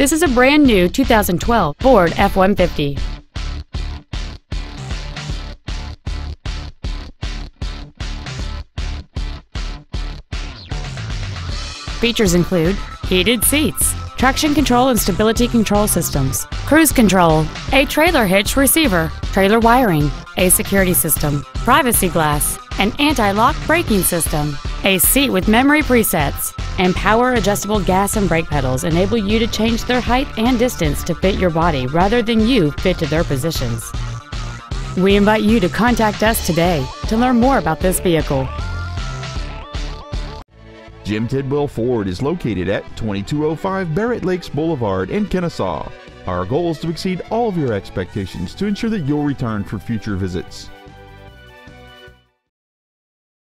This is a brand new 2012 Ford F-150. Features include heated seats, traction control and stability control systems, cruise control, a trailer hitch receiver, trailer wiring, a security system, privacy glass, an anti-lock braking system, a seat with memory presets, and power adjustable gas and brake pedals enable you to change their height and distance to fit your body rather than you fit to their positions. We invite you to contact us today to learn more about this vehicle. Jim Tidwell Ford is located at 2205 Barrett Lakes Boulevard in Kennesaw. Our goal is to exceed all of your expectations to ensure that you'll return for future visits.